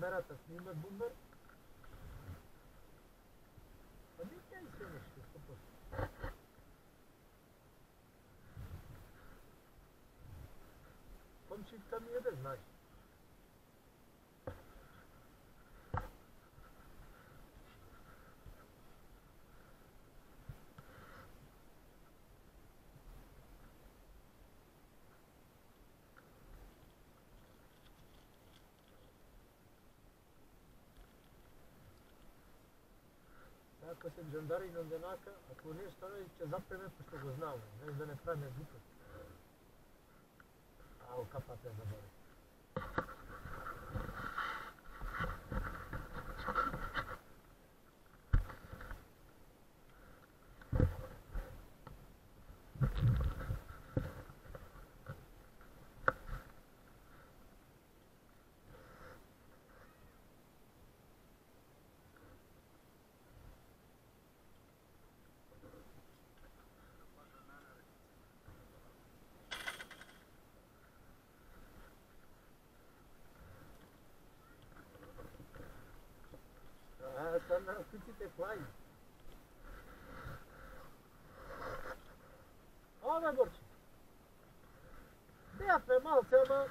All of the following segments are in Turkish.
kamera atası bunlar bunlar. Amerikan istemez ki sıfır. Komşu tam yedin lan. Ако се джандари на денака, ако не стане, ќе запреме, пошто го знаме. Знаеш да не правиме глупост. Ау, капата е multiply. Ove borçlu. Ne yapayım alsam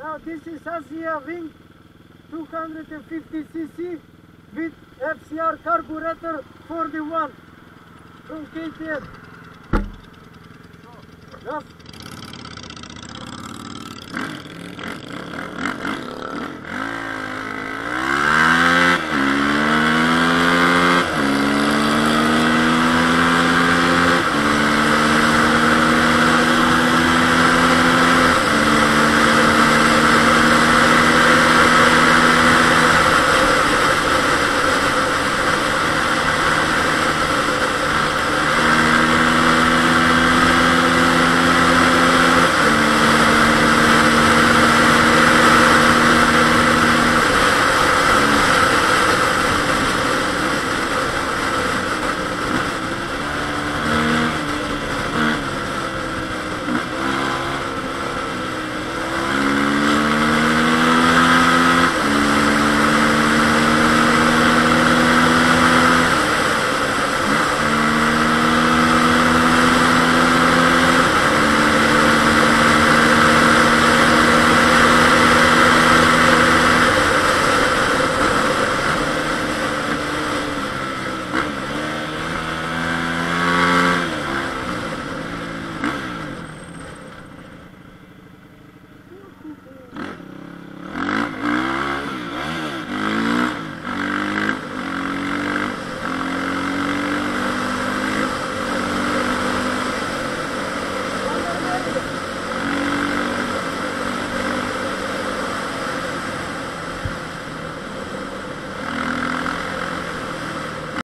Now this is Asia Wing 250cc with FCR carburetor 41 from KTM. Just